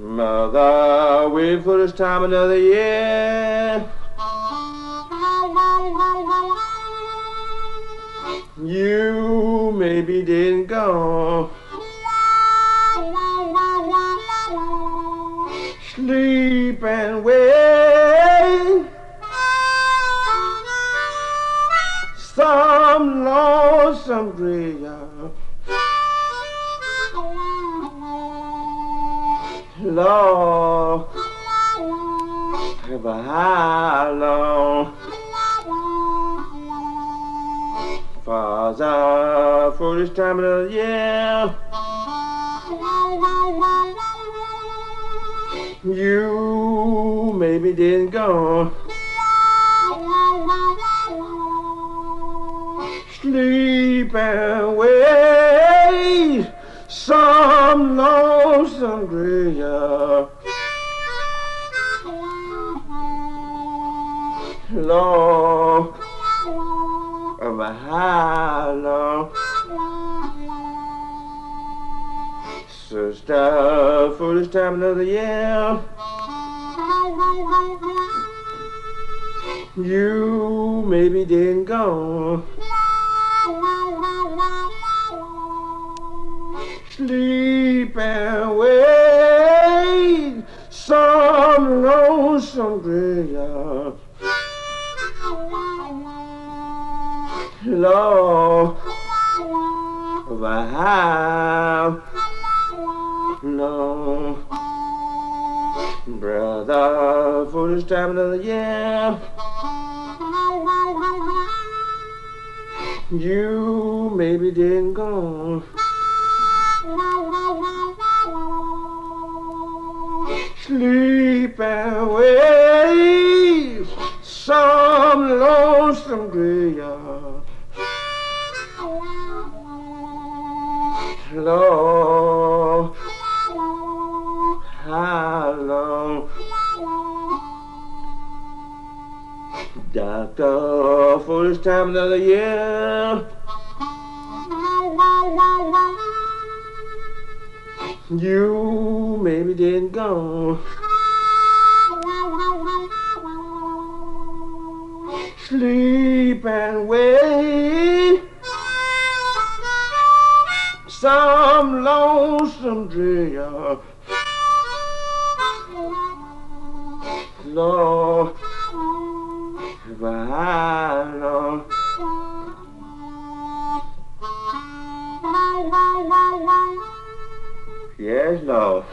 Mother, wait for this time another year. You maybe didn't go. Sleep and wait. Some lonesome graveyard. Lord, ever how Father, for this time of the year, you maybe didn't go. Sleep and wait, some lonesome graveyard. Lord, how long? Sister, for this time the year, you maybe didn't go. Sleep and wait, some lonesome graveyard. Lord, how long? Brother, for this time of the year, you maybe didn't go. Sleep wait, some lonesome graveyard. How long? Doctor, this time of the year, you maybe didn't go. Sleep and wait, some lonesome dream. Lord, if I know. Yes, Lord.